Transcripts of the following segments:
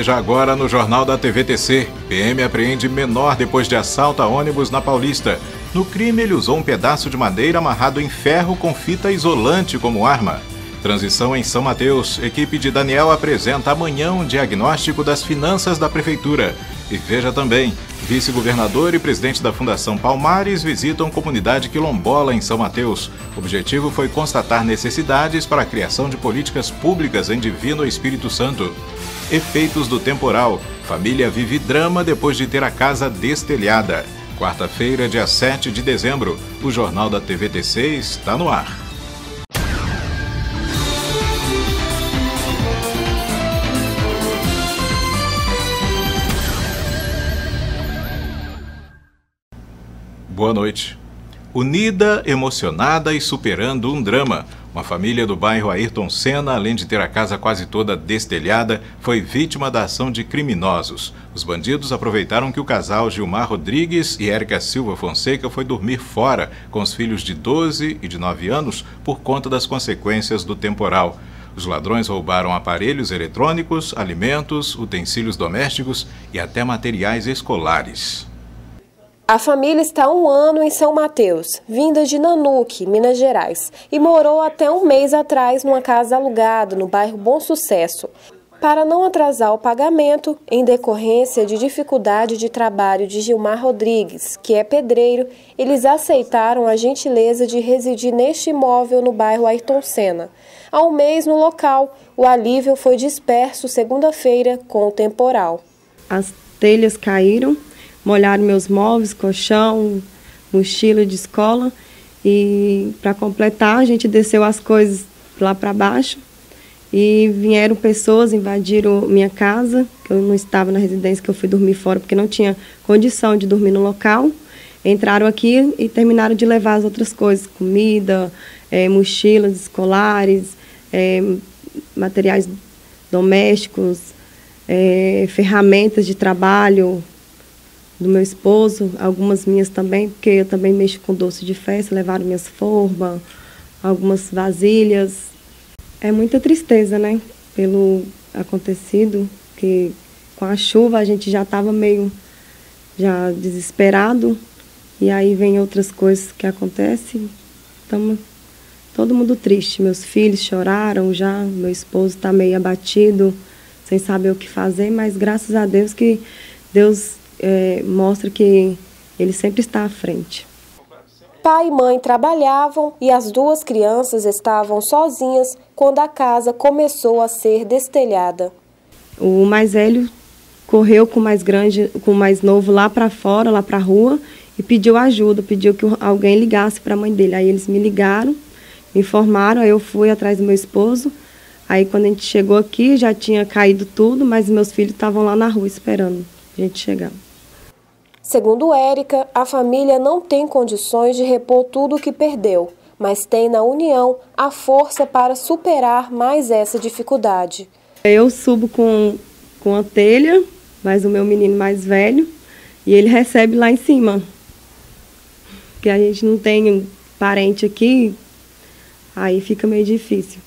Veja agora no Jornal da TVTC. PM apreende menor depois de assalto a ônibus na Paulista. No crime, ele usou um pedaço de madeira amarrado em ferro com fita isolante como arma. Transição em São Mateus. Equipe de Daniel apresenta amanhã um diagnóstico das finanças da Prefeitura. E veja também, vice-governador e presidente da Fundação Palmares visitam comunidade quilombola em São Mateus. O objetivo foi constatar necessidades para a criação de políticas públicas em Divino Espírito Santo. Efeitos do temporal. Família vive drama depois de ter a casa destelhada. Quarta-feira, dia 7 de dezembro, o Jornal da TVTC está no ar. Boa noite. Unida, emocionada e superando um drama, uma família do bairro Ayrton Senna, além de ter a casa quase toda destelhada, foi vítima da ação de criminosos. Os bandidos aproveitaram que o casal Gilmar Rodrigues e Érica Silva Fonseca foi dormir fora com os filhos de 12 e de 9 anos por conta das consequências do temporal. Os ladrões roubaram aparelhos eletrônicos, alimentos, utensílios domésticos e até materiais escolares. A família está há um ano em São Mateus, vinda de Nanuque, Minas Gerais, e morou até um mês atrás numa casa alugada no bairro Bom Sucesso. Para não atrasar o pagamento, em decorrência de dificuldade de trabalho de Gilmar Rodrigues, que é pedreiro, eles aceitaram a gentileza de residir neste imóvel no bairro Ayrton Senna. Há um mês no local, o alívio foi disperso segunda-feira com o temporal. As telhas caíram molharam meus móveis, colchão, mochila de escola. E para completar, a gente desceu as coisas lá para baixo e vieram pessoas, invadiram minha casa, que eu não estava na residência, que eu fui dormir fora porque não tinha condição de dormir no local. Entraram aqui e terminaram de levar as outras coisas, comida, é, mochilas escolares, é, materiais domésticos, é, ferramentas de trabalho, do meu esposo, algumas minhas também, porque eu também mexo com doce de festa, levaram minhas formas, algumas vasilhas. É muita tristeza, né? Pelo acontecido, que com a chuva a gente já estava meio já desesperado, e aí vem outras coisas que acontecem. Estamos todo mundo triste. Meus filhos choraram já, meu esposo está meio abatido, sem saber o que fazer, mas graças a Deus que Deus é, mostra que ele sempre está à frente. Pai e mãe trabalhavam e as duas crianças estavam sozinhas quando a casa começou a ser destelhada. O mais velho correu com o mais grande, com o mais novo lá para fora, lá para a rua e pediu ajuda, pediu que alguém ligasse para a mãe dele. Aí eles me ligaram, me informaram, aí eu fui atrás do meu esposo. Aí quando a gente chegou aqui já tinha caído tudo, mas meus filhos estavam lá na rua esperando a gente chegar. Segundo Érica, a família não tem condições de repor tudo o que perdeu, mas tem na união a força para superar mais essa dificuldade. Eu subo com, com a telha, mas o meu menino mais velho, e ele recebe lá em cima. Porque a gente não tem parente aqui, aí fica meio difícil.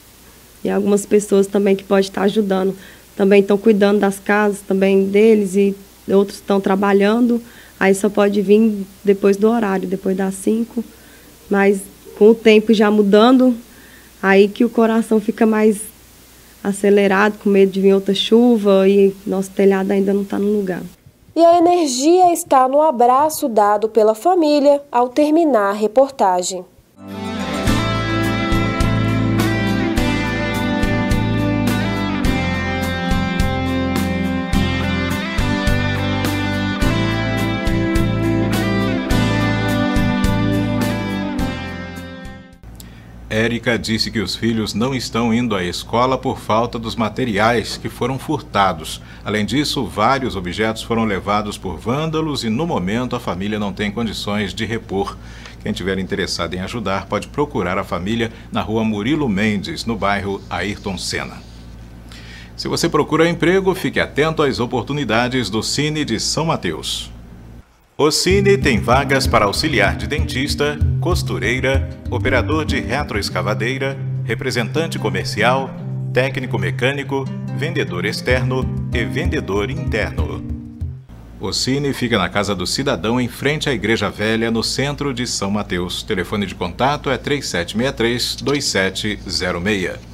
E algumas pessoas também que podem estar ajudando, também estão cuidando das casas também deles e outros estão trabalhando. Aí só pode vir depois do horário, depois das 5. Mas com o tempo já mudando, aí que o coração fica mais acelerado, com medo de vir outra chuva e nosso telhado ainda não está no lugar. E a energia está no abraço dado pela família ao terminar a reportagem. Érica disse que os filhos não estão indo à escola por falta dos materiais que foram furtados. Além disso, vários objetos foram levados por vândalos e, no momento, a família não tem condições de repor. Quem tiver interessado em ajudar pode procurar a família na rua Murilo Mendes, no bairro Ayrton Senna. Se você procura emprego, fique atento às oportunidades do Cine de São Mateus. O Cine tem vagas para auxiliar de dentista, costureira, operador de retroescavadeira, representante comercial, técnico mecânico, vendedor externo e vendedor interno. O Cine fica na Casa do Cidadão, em frente à Igreja Velha, no centro de São Mateus. Telefone de contato é 3763-2706.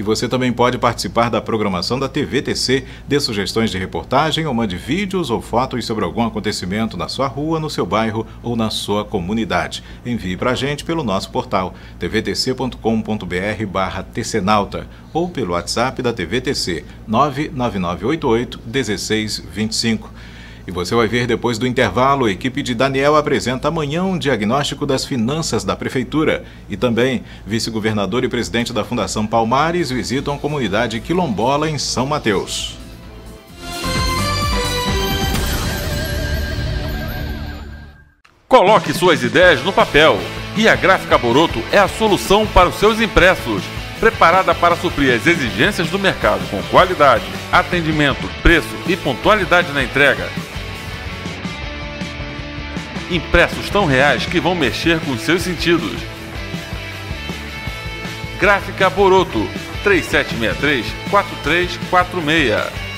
E você também pode participar da programação da TVTC, dê sugestões de reportagem ou mande vídeos ou fotos sobre algum acontecimento na sua rua, no seu bairro ou na sua comunidade. Envie para a gente pelo nosso portal tvtc.com.br barra tcnauta ou pelo WhatsApp da TVTC 99988 1625. E você vai ver depois do intervalo, a equipe de Daniel apresenta amanhã um diagnóstico das finanças da Prefeitura. E também, vice-governador e presidente da Fundação Palmares visitam comunidade quilombola em São Mateus. Coloque suas ideias no papel. E a Gráfica Boroto é a solução para os seus impressos. Preparada para suprir as exigências do mercado com qualidade, atendimento, preço e pontualidade na entrega impressos tão reais que vão mexer com seus sentidos. Gráfica Boroto 3763 4346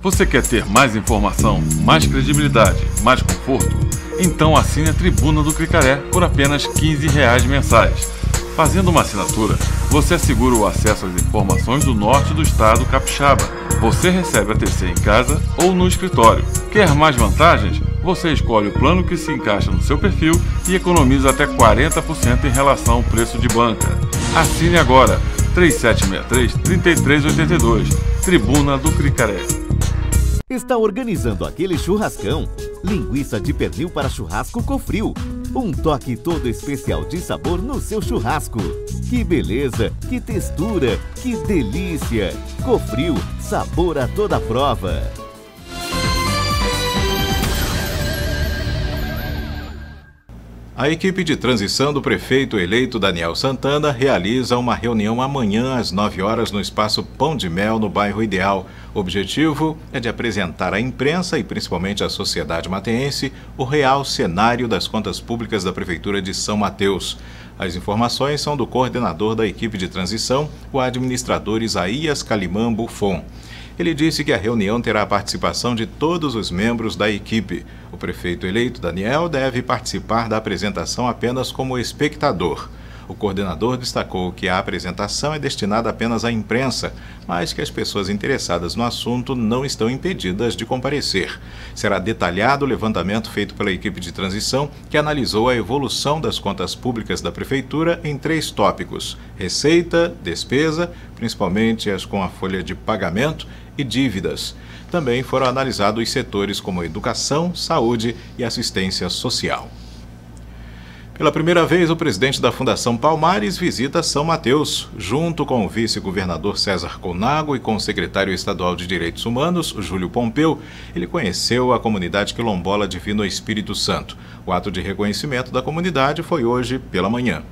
Você quer ter mais informação, mais credibilidade, mais conforto? Então assine a Tribuna do Cricaré por apenas R$ 15 mensais. Fazendo uma assinatura, você assegura o acesso às informações do norte do estado capixaba. Você recebe a TC em casa ou no escritório. Quer mais vantagens? Você escolhe o plano que se encaixa no seu perfil e economiza até 40% em relação ao preço de banca. Assine agora 3763-3382, Tribuna do Cricaré. Está organizando aquele churrascão? Linguiça de pernil para churrasco Cofril. Um toque todo especial de sabor no seu churrasco. Que beleza, que textura, que delícia! Cofril, sabor a toda prova. A equipe de transição do prefeito eleito Daniel Santana realiza uma reunião amanhã às 9 horas no espaço Pão de Mel, no bairro Ideal. O objetivo é de apresentar à imprensa e principalmente à sociedade mateense o real cenário das contas públicas da Prefeitura de São Mateus. As informações são do coordenador da equipe de transição, o administrador Isaías Calimã Buffon. Ele disse que a reunião terá a participação de todos os membros da equipe. O prefeito eleito, Daniel, deve participar da apresentação apenas como espectador. O coordenador destacou que a apresentação é destinada apenas à imprensa, mas que as pessoas interessadas no assunto não estão impedidas de comparecer. Será detalhado o levantamento feito pela equipe de transição, que analisou a evolução das contas públicas da Prefeitura em três tópicos: receita, despesa, principalmente as com a folha de pagamento, e dívidas. Também foram analisados setores como educação, saúde e assistência social. Pela primeira vez, o presidente da Fundação Palmares visita São Mateus, junto com o vice-governador César Conago e com o secretário estadual de Direitos Humanos, Júlio Pompeu. Ele conheceu a comunidade quilombola Divino Espírito Santo. O ato de reconhecimento da comunidade foi hoje pela manhã.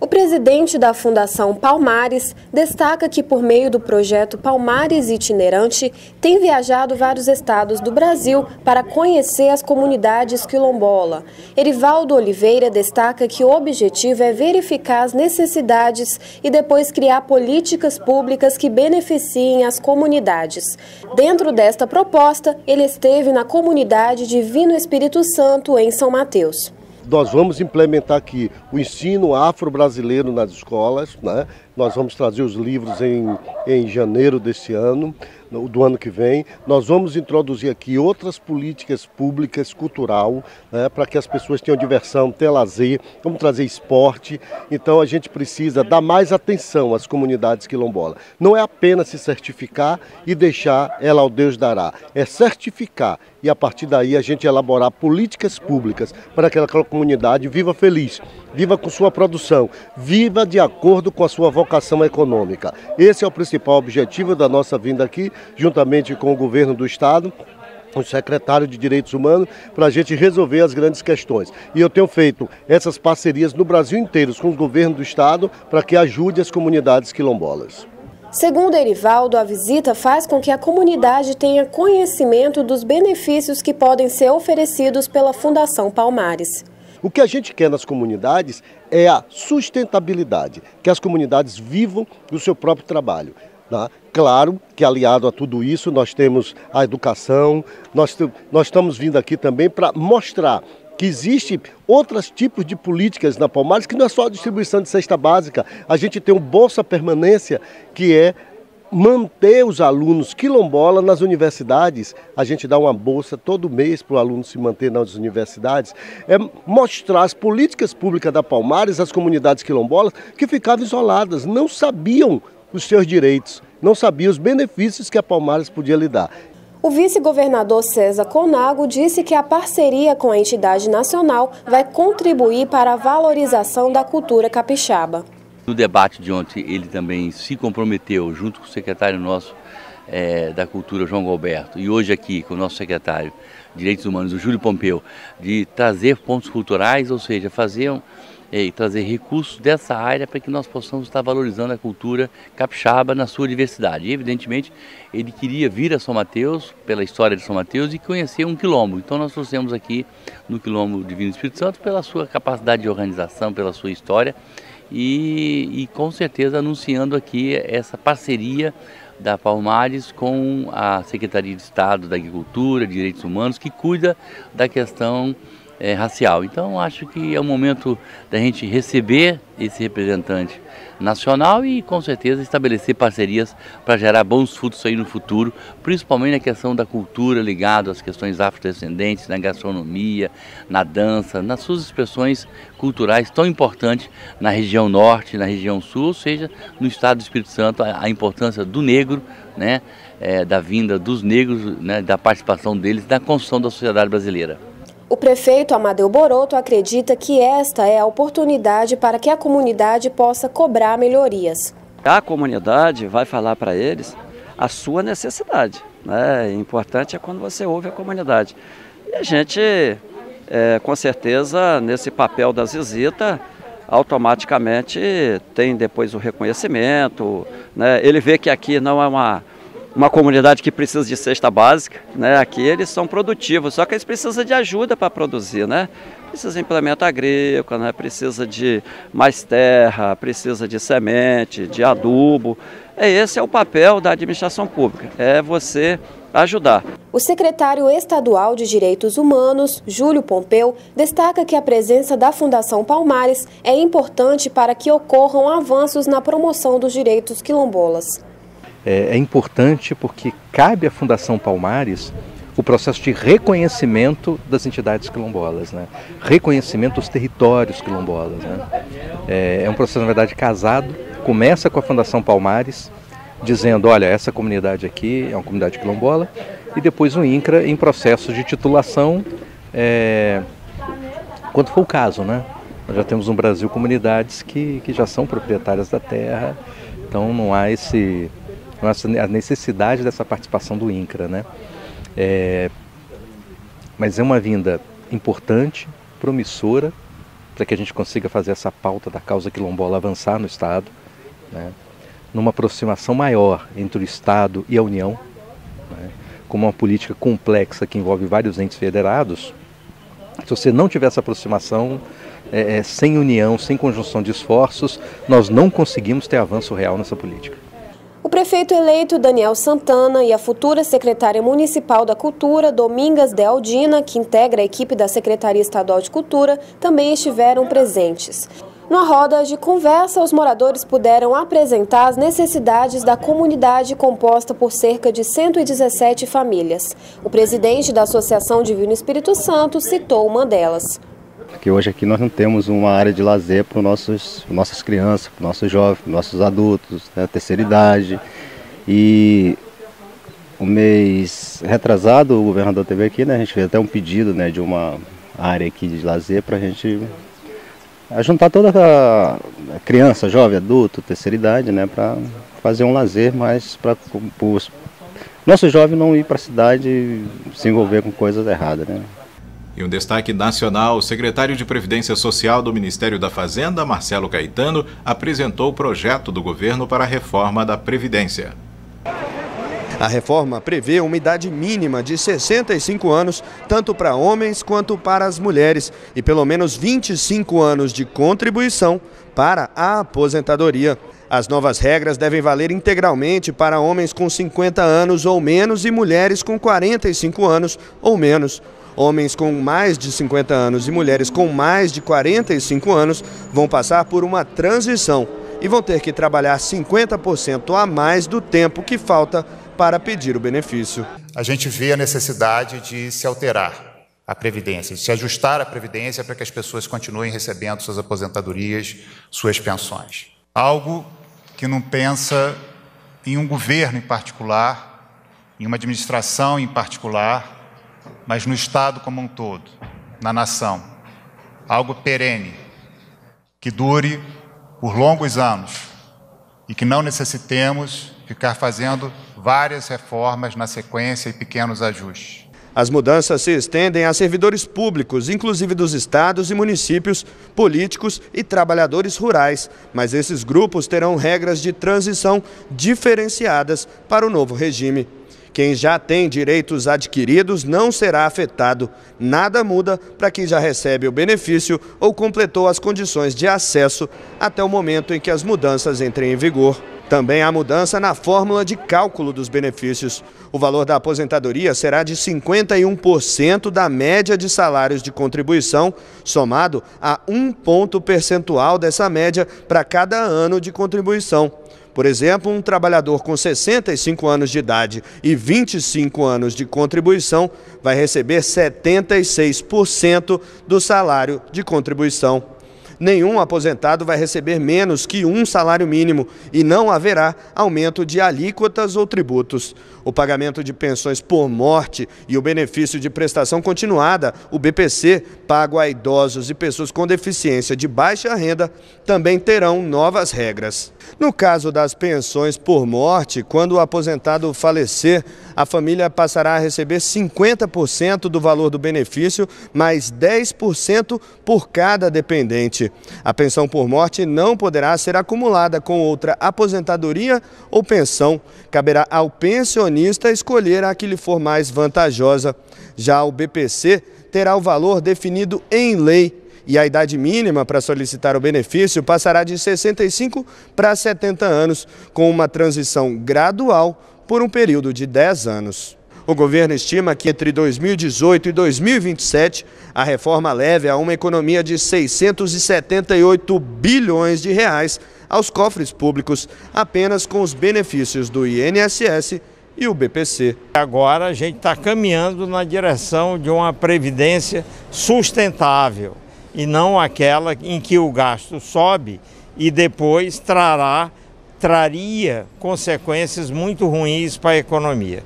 O presidente da Fundação Palmares destaca que, por meio do projeto Palmares Itinerante, tem viajado vários estados do Brasil para conhecer as comunidades quilombola. Erivaldo Oliveira destaca que o objetivo é verificar as necessidades e depois criar políticas públicas que beneficiem as comunidades. Dentro desta proposta, ele esteve na comunidade Divino Espírito Santo, em São Mateus nós vamos implementar aqui o ensino afro-brasileiro nas escolas, né? Nós vamos trazer os livros em, em janeiro desse ano, do ano que vem. Nós vamos introduzir aqui outras políticas públicas, cultural, né, para que as pessoas tenham diversão, tenham lazer, vamos trazer esporte. Então a gente precisa dar mais atenção às comunidades quilombolas. Não é apenas se certificar e deixar ela ao Deus dará. É certificar e a partir daí a gente elaborar políticas públicas para que aquela comunidade viva feliz, viva com sua produção, viva de acordo com a sua vocação econômica. Esse é o principal objetivo da nossa vinda aqui, juntamente com o governo do estado, o secretário de Direitos Humanos, para a gente resolver as grandes questões. E eu tenho feito essas parcerias no Brasil inteiro com os governos do Estado para que ajude as comunidades quilombolas. Segundo Erivaldo, a visita faz com que a comunidade tenha conhecimento dos benefícios que podem ser oferecidos pela Fundação Palmares. O que a gente quer nas comunidades é a sustentabilidade, que as comunidades vivam do seu próprio trabalho. Tá? Claro que aliado a tudo isso nós temos a educação, nós, nós estamos vindo aqui também para mostrar que existe outros tipos de políticas na Palmares, que não é só a distribuição de cesta básica, a gente tem o Bolsa Permanência, que é manter os alunos quilombola nas universidades. A gente dá uma bolsa todo mês para o aluno se manter nas universidades. É mostrar as políticas públicas da Palmares às comunidades quilombolas que ficavam isoladas, não sabiam os seus direitos, não sabiam os benefícios que a Palmares podia lhe dar. O vice-governador César Conago disse que a parceria com a entidade nacional vai contribuir para a valorização da cultura capixaba. No debate de ontem, ele também se comprometeu, junto com o secretário nosso é, da Cultura, João Galberto, e hoje aqui com o nosso secretário de Direitos Humanos, o Júlio Pompeu, de trazer pontos culturais, ou seja, fazer um, e trazer recursos dessa área para que nós possamos estar valorizando a cultura capixaba na sua diversidade. E, evidentemente, ele queria vir a São Mateus, pela história de São Mateus, e conhecer um quilombo. Então, nós trouxemos aqui no Quilombo Divino Espírito Santo pela sua capacidade de organização, pela sua história, e, e com certeza anunciando aqui essa parceria da Palmares com a Secretaria de Estado da Agricultura, Direitos Humanos, que cuida da questão é, racial. Então acho que é o momento da gente receber esse representante nacional e com certeza estabelecer parcerias para gerar bons frutos aí no futuro, principalmente na questão da cultura ligada às questões afrodescendentes, na gastronomia, na dança, nas suas expressões culturais tão importantes na região norte, na região sul, ou seja, no estado do Espírito Santo, a, importância do negro, né, é, da vinda dos negros, né, da participação deles na construção da sociedade brasileira. O prefeito Amadeu Boroto acredita que esta é a oportunidade para que a comunidade possa cobrar melhorias. A comunidade vai falar para eles a sua necessidade. Né? O importante é quando você ouve a comunidade. E a gente, é, com certeza, nesse papel das visitas, automaticamente tem depois o reconhecimento. Né? Ele vê que aqui não é uma uma comunidade que precisa de cesta básica, né? Aqui eles são produtivos, só que eles precisam de ajuda para produzir, né? Precisa de implemento agrícola, né? Precisa de mais terra, precisa de semente, de adubo. É esse é o papel da administração pública, é você ajudar. O secretário estadual de Direitos Humanos, Júlio Pompeu, destaca que a presença da Fundação Palmares é importante para que ocorram avanços na promoção dos direitos quilombolas é, é importante porque cabe à Fundação Palmares o processo de reconhecimento das entidades quilombolas, né? reconhecimento dos territórios quilombolas. Né? É, é, um processo, na verdade, casado, começa com a Fundação Palmares, dizendo, olha, essa comunidade aqui é uma comunidade quilombola, e depois o INCRA em processo de titulação, é, quando for o caso. Né? Nós já temos no Brasil comunidades que, que já são proprietárias da terra, então não há esse a necessidade dessa participação do INCRA. Né? É, mas é uma vinda importante, promissora, para que a gente consiga fazer essa pauta da causa quilombola avançar no Estado, né? numa aproximação maior entre o Estado e a União, né? como uma política complexa que envolve vários entes federados. Se você não tiver essa aproximação, é, é, sem união, sem conjunção de esforços, nós não conseguimos ter avanço real nessa política. O prefeito eleito Daniel Santana e a futura secretária municipal da Cultura, Domingas de Aldina, que integra a equipe da Secretaria Estadual de Cultura, também estiveram presentes. Na roda de conversa, os moradores puderam apresentar as necessidades da comunidade composta por cerca de 117 famílias. O presidente da Associação Divino Espírito Santo citou uma delas. Porque hoje aqui nós não temos uma área de lazer para nossos, nossas crianças, para nossos jovens, para nossos adultos, né, terceira idade. E o mês retrasado, o governador teve aqui, né, a gente fez até um pedido né, de uma área aqui de lazer para a gente juntar toda a criança, jovem, adulto, terceira idade, né, para fazer um lazer mais para o nosso jovem não ir para a cidade se envolver com coisas erradas. Né. E um destaque nacional, o secretário de Previdência Social do Ministério da Fazenda, Marcelo Caetano, apresentou o projeto do governo para a reforma da Previdência. A reforma prevê uma idade mínima de 65 anos, tanto para homens quanto para as mulheres, e pelo menos 25 anos de contribuição para a aposentadoria. As novas regras devem valer integralmente para homens com 50 anos ou menos e mulheres com 45 anos ou menos. Homens com mais de 50 anos e mulheres com mais de 45 anos vão passar por uma transição e vão ter que trabalhar 50% a mais do tempo que falta para pedir o benefício. A gente vê a necessidade de se alterar a Previdência, de se ajustar a Previdência para que as pessoas continuem recebendo suas aposentadorias, suas pensões. Algo que não pensa em um governo em particular, em uma administração em particular, mas no Estado como um todo, na nação. Algo perene, que dure por longos anos e que não necessitemos ficar fazendo várias reformas na sequência e pequenos ajustes. As mudanças se estendem a servidores públicos, inclusive dos estados e municípios, políticos e trabalhadores rurais, mas esses grupos terão regras de transição diferenciadas para o novo regime. Quem já tem direitos adquiridos não será afetado. Nada muda para quem já recebe o benefício ou completou as condições de acesso até o momento em que as mudanças entrem em vigor. Também há mudança na fórmula de cálculo dos benefícios. O valor da aposentadoria será de 51% da média de salários de contribuição, somado a um ponto percentual dessa média para cada ano de contribuição. Por exemplo, um trabalhador com 65 anos de idade e 25 anos de contribuição vai receber 76% do salário de contribuição nenhum aposentado vai receber menos que um salário mínimo e não haverá aumento de alíquotas ou tributos. O pagamento de pensões por morte e o benefício de prestação continuada, o BPC, pago a idosos e pessoas com deficiência de baixa renda, também terão novas regras. No caso das pensões por morte, quando o aposentado falecer, a família passará a receber 50% do valor do benefício, mais 10% por cada dependente. A pensão por morte não poderá ser acumulada com outra aposentadoria ou pensão. Caberá ao pensionista escolher a que lhe for mais vantajosa. Já o BPC terá o valor definido em lei e a idade mínima para solicitar o benefício passará de 65 para 70 anos, com uma transição gradual por um período de 10 anos. O governo estima que entre 2018 e 2027 a reforma leve a uma economia de 678 bilhões de reais aos cofres públicos, apenas com os benefícios do INSS e o BPC. Agora a gente está caminhando na direção de uma previdência sustentável e não aquela em que o gasto sobe e depois trará, traria consequências muito ruins para a economia.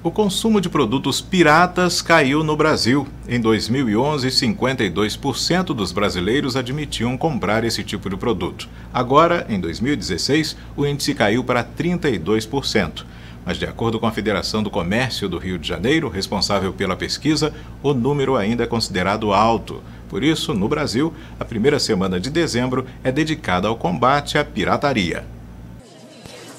O consumo de produtos piratas caiu no Brasil. Em 2011, 52% dos brasileiros admitiam comprar esse tipo de produto. Agora, em 2016, o índice caiu para 32%. Mas, de acordo com a Federação do Comércio do Rio de Janeiro, responsável pela pesquisa, o número ainda é considerado alto. Por isso, no Brasil, a primeira semana de dezembro é dedicada ao combate à pirataria.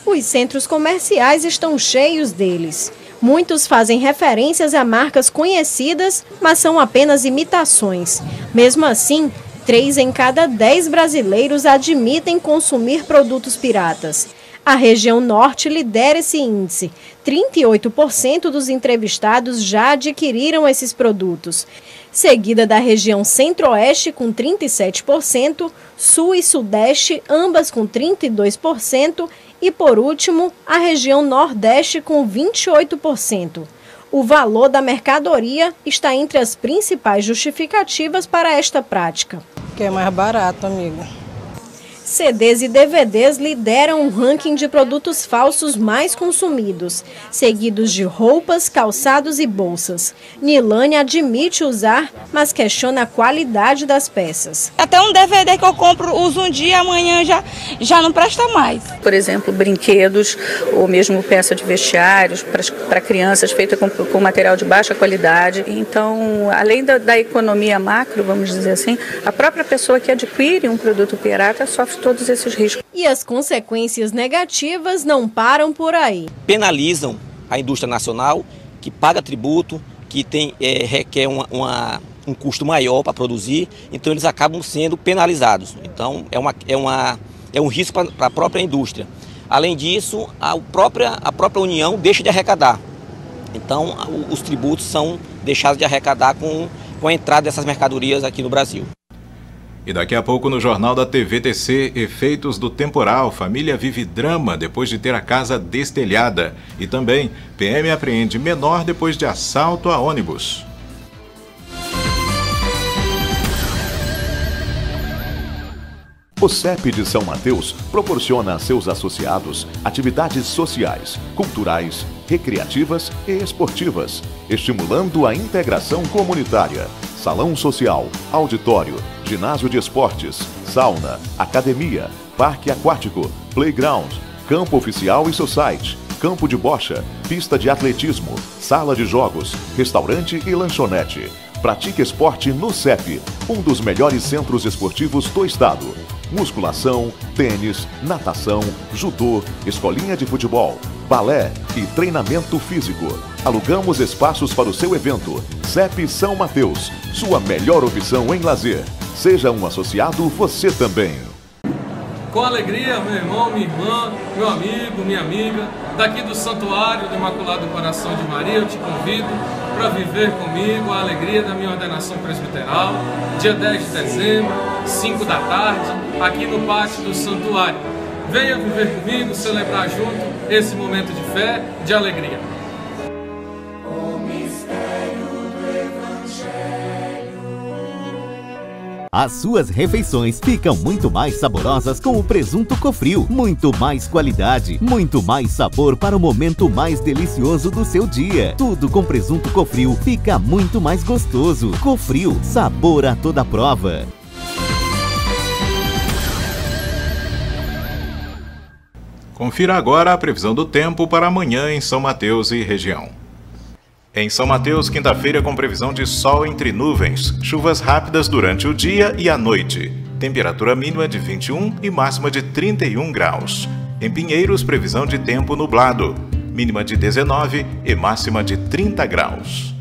Os centros comerciais estão cheios deles. Muitos fazem referências a marcas conhecidas, mas são apenas imitações. Mesmo assim, três em cada dez brasileiros admitem consumir produtos piratas. A região norte lidera esse índice. 38% dos entrevistados já adquiriram esses produtos seguida da região Centro-Oeste com 37%, Sul e Sudeste ambas com 32% e por último a região Nordeste com 28%. O valor da mercadoria está entre as principais justificativas para esta prática. Que é mais barato, amiga. CDs e DVDs lideram o ranking de produtos falsos mais consumidos, seguidos de roupas, calçados e bolsas. Nilane admite usar, mas questiona a qualidade das peças. Até um DVD que eu compro, uso um dia, amanhã já, já não presta mais. Por exemplo, brinquedos ou mesmo peça de vestiários para crianças feita com, com, material de baixa qualidade. Então, além da, da economia macro, vamos dizer assim, a própria pessoa que adquire um produto pirata sofre todos esses riscos. E as consequências negativas não param por aí. Penalizam a indústria nacional, que paga tributo, que tem, é, requer uma, uma, um custo maior para produzir, então eles acabam sendo penalizados. Então é, uma, é, uma, é um risco para a própria indústria. Além disso, a própria, a própria União deixa de arrecadar. Então os tributos são deixados de arrecadar com, com a entrada dessas mercadorias aqui no Brasil. E daqui a pouco no Jornal da TVTC, efeitos do temporal, família vive drama depois de ter a casa destelhada. E também, PM apreende menor depois de assalto a ônibus. O CEP de São Mateus proporciona a seus associados atividades sociais, culturais, recreativas e esportivas, estimulando a integração comunitária. Salão social, auditório, ginásio de esportes, sauna, academia, parque aquático, playground, campo oficial e society, campo de bocha, pista de atletismo, sala de jogos, restaurante e lanchonete. Pratique esporte no CEP, um dos melhores centros esportivos do estado. Musculação, tênis, natação, judô, escolinha de futebol, balé e treinamento físico. Alugamos espaços para o seu evento. CEP São Mateus, sua melhor opção em lazer. Seja um associado você também. Com alegria, meu irmão, minha irmã, meu amigo, minha amiga, daqui do Santuário do Imaculado Coração de Maria, eu te convido para viver comigo a alegria da minha ordenação presbiteral, dia 10 de dezembro, 5 da tarde, aqui no pátio do Santuário. Venha viver comigo, celebrar junto esse momento de fé, de alegria. As suas refeições ficam muito mais saborosas com o presunto Cofrio. Muito mais qualidade, muito mais sabor para o momento mais delicioso do seu dia. Tudo com presunto Cofrio fica muito mais gostoso. Cofrio, sabor a toda prova. Confira agora a previsão do tempo para amanhã em São Mateus e região. Em São Mateus, quinta-feira, com previsão de sol entre nuvens, chuvas rápidas durante o dia e a noite. Temperatura mínima de 21 e máxima de 31 graus. Em Pinheiros, previsão de tempo nublado, mínima de 19 e máxima de 30 graus.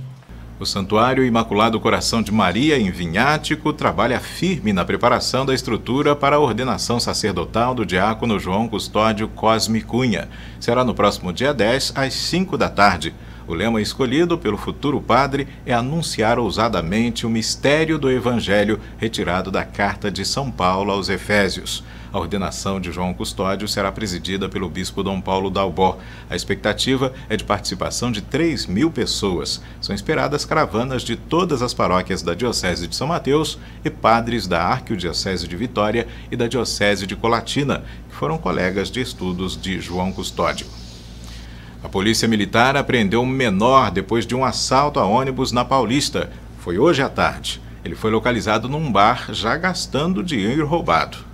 O Santuário Imaculado Coração de Maria, em Vinhático, trabalha firme na preparação da estrutura para a ordenação sacerdotal do diácono João Custódio Cosme Cunha. Será no próximo dia 10, às 5 da tarde. O lema escolhido pelo futuro padre é anunciar ousadamente o mistério do Evangelho retirado da carta de São Paulo aos Efésios. A ordenação de João Custódio será presidida pelo bispo Dom Paulo Dalbó. A expectativa é de participação de 3 mil pessoas. São esperadas caravanas de todas as paróquias da Diocese de São Mateus e padres da Arquidiocese de Vitória e da Diocese de Colatina, que foram colegas de estudos de João Custódio. A Polícia Militar apreendeu um menor depois de um assalto a ônibus na Paulista. Foi hoje à tarde. Ele foi localizado num bar já gastando dinheiro roubado.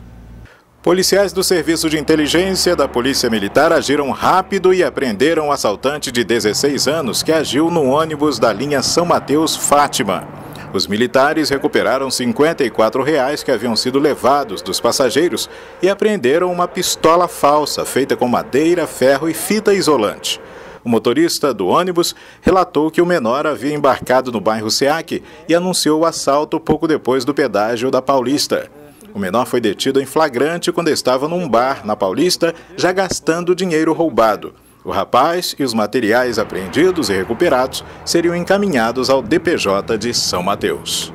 Policiais do Serviço de Inteligência da Polícia Militar agiram rápido e apreenderam um assaltante de 16 anos que agiu no ônibus da linha São Mateus-Fátima. Os militares recuperaram 54 reais que haviam sido levados dos passageiros e apreenderam uma pistola falsa feita com madeira, ferro e fita isolante. O motorista do ônibus relatou que o menor havia embarcado no bairro SEAC e anunciou o assalto pouco depois do pedágio da Paulista. O menor foi detido em flagrante quando estava num bar na Paulista, já gastando dinheiro roubado. O rapaz e os materiais apreendidos e recuperados seriam encaminhados ao DPJ de São Mateus.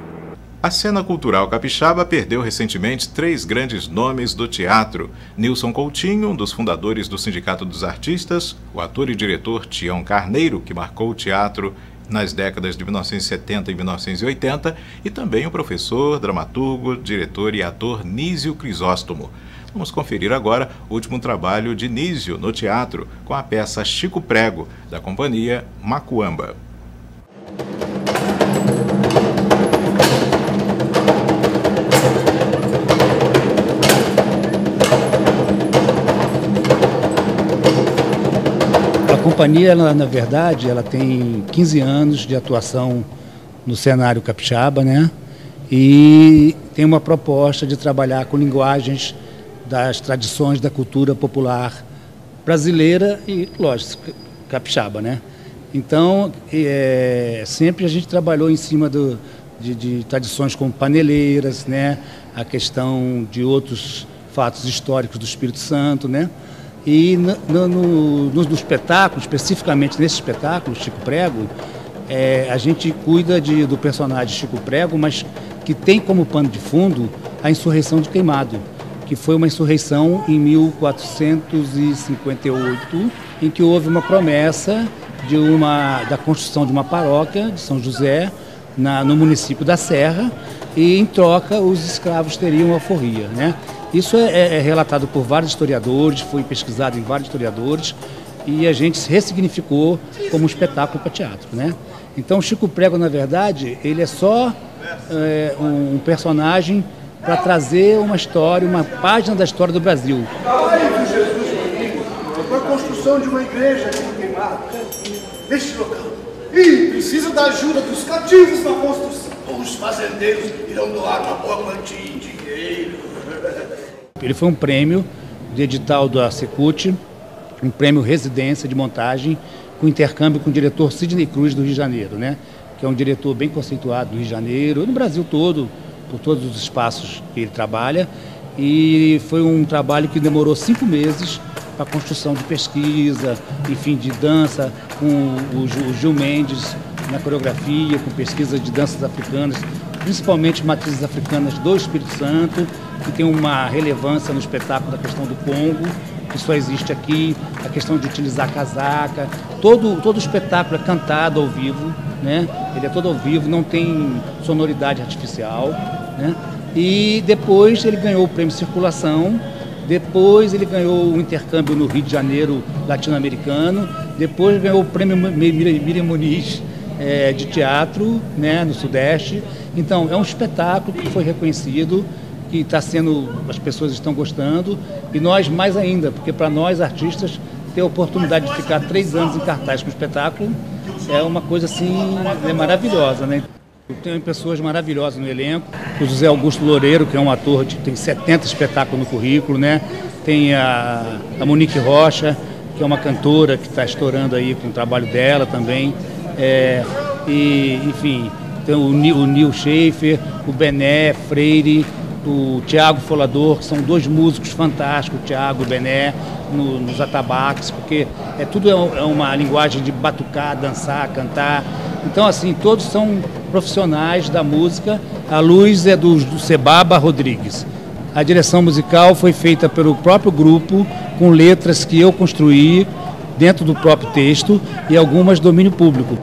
A cena cultural capixaba perdeu recentemente três grandes nomes do teatro. Nilson Coutinho, um dos fundadores do Sindicato dos Artistas, o ator e diretor Tião Carneiro, que marcou o teatro nas décadas de 1970 e 1980, e também o professor, dramaturgo, diretor e ator Nísio Crisóstomo. Vamos conferir agora o último trabalho de Nísio no teatro, com a peça Chico Prego, da companhia Macuamba. Companhia, ela, na verdade, ela tem 15 anos de atuação no cenário capixaba, né? E tem uma proposta de trabalhar com linguagens das tradições da cultura popular brasileira e, lógico, capixaba, né? Então, é, sempre a gente trabalhou em cima do, de, de, tradições como paneleiras, né? A questão de outros fatos históricos do Espírito Santo, né? E no, no, no, no espetáculo, especificamente nesse espetáculo, Chico Prego, é, a gente cuida de, do personagem Chico Prego, mas que tem como pano de fundo a insurreição de Queimado, que foi uma insurreição em 1458, em que houve uma promessa de uma, da construção de uma paróquia de São José na, no município da Serra e em troca os escravos teriam alforria. Né? Isso é, é, é relatado por vários historiadores, foi pesquisado em vários historiadores e a gente ressignificou como um espetáculo para teatro. Né? Então Chico Prego, na verdade, ele é só é, um personagem para trazer uma história, uma página da história do Brasil. Jesus, a construção de uma igreja queimada, neste local. E precisa da ajuda dos cativos na construção. Os fazendeiros irão doar uma boa quantia em dinheiro. Ele foi um prêmio de edital da Secult, um prêmio residência de montagem, com intercâmbio com o diretor Sidney Cruz do Rio de Janeiro, né? que é um diretor bem conceituado do Rio de Janeiro, no Brasil todo, por todos os espaços que ele trabalha. E foi um trabalho que demorou cinco meses para a construção de pesquisa, enfim, de dança, com o Gil Mendes na coreografia, com pesquisa de danças africanas, principalmente matrizes africanas do Espírito Santo, que tem uma relevância no espetáculo da questão do Congo, que só existe aqui, a questão de utilizar casaca. Todo, todo o espetáculo é cantado ao vivo, né? ele é todo ao vivo, não tem sonoridade artificial. Né? E depois ele ganhou o prêmio Circulação, depois ele ganhou o intercâmbio no Rio de Janeiro latino-americano, depois ganhou o prêmio Miriam Muniz é, de teatro né, no Sudeste. Então é um espetáculo que foi reconhecido, que está sendo, as pessoas estão gostando, e nós mais ainda, porque para nós artistas ter a oportunidade de ficar três anos em cartaz com o espetáculo é uma coisa assim é maravilhosa, né? Tem pessoas maravilhosas no elenco. O José Augusto Loureiro, que é um ator que tem 70 espetáculos no currículo, né? Tem a, a Monique Rocha, que é uma cantora que está estourando aí com o trabalho dela também. É, e, enfim, tem o, o Neil Schaefer, o Bené Freire, o Tiago Folador, que são dois músicos fantásticos, o Tiago e o Bené, no, nos atabaques, porque é tudo é, é uma linguagem de batucar, dançar, cantar. Então, assim, todos são profissionais da música. A luz é do, do Sebaba Rodrigues. A direção musical foi feita pelo próprio grupo, com letras que eu construí dentro do próprio texto e algumas domínio público.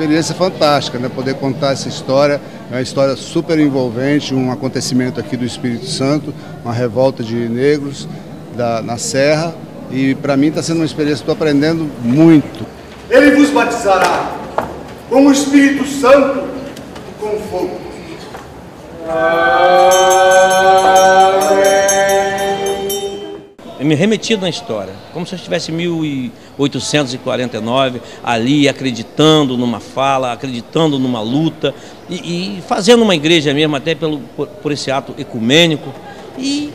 Experiência fantástica, né? Poder contar essa história, é uma história super envolvente, um acontecimento aqui do Espírito Santo, uma revolta de negros da, na Serra. E para mim está sendo uma experiência, estou aprendendo muito. Ele vos batizará com o Espírito Santo e com fogo. Me remetido na história, como se eu estivesse em 1849, ali acreditando numa fala, acreditando numa luta e, e fazendo uma igreja mesmo, até pelo, por, por esse ato ecumênico. E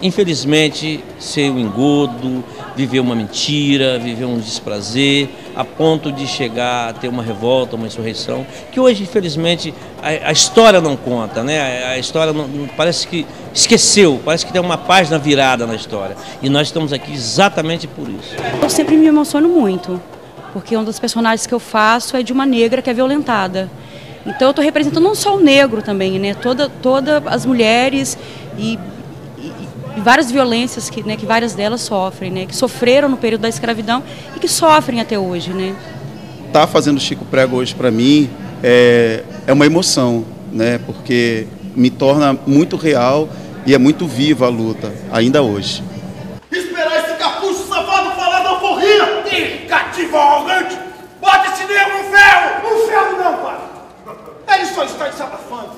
infelizmente, ser um engodo, viver uma mentira, viver um desprazer, a ponto de chegar a ter uma revolta, uma insurreição, que hoje, infelizmente, a, a história não conta, né? A, a história não, parece que esqueceu, parece que tem uma página virada na história. E nós estamos aqui exatamente por isso. Eu sempre me emociono muito, porque um dos personagens que eu faço é de uma negra que é violentada. Então eu estou representando não só o negro também, né? Toda, toda as mulheres e e várias violências que, né, que várias delas sofrem, né, que sofreram no período da escravidão e que sofrem até hoje, né. Tá fazendo Chico Prego hoje para mim é, é uma emoção, né, porque me torna muito real e é muito viva a luta ainda hoje. Esperar esse capucho safado falar da alforria! Ih, cativo arrogante! Bota esse negro no ferro! No ferro não, pai! Ele só está desabafando.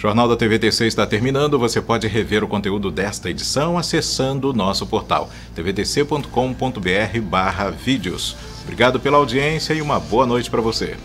Jornal da TVTC está terminando. Você pode rever o conteúdo desta edição acessando o nosso portal tvtc.com.br/vídeos. Obrigado pela audiência e uma boa noite para você.